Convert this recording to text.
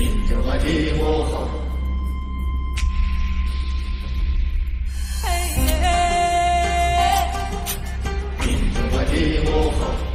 今天我的我好。黑美今我好。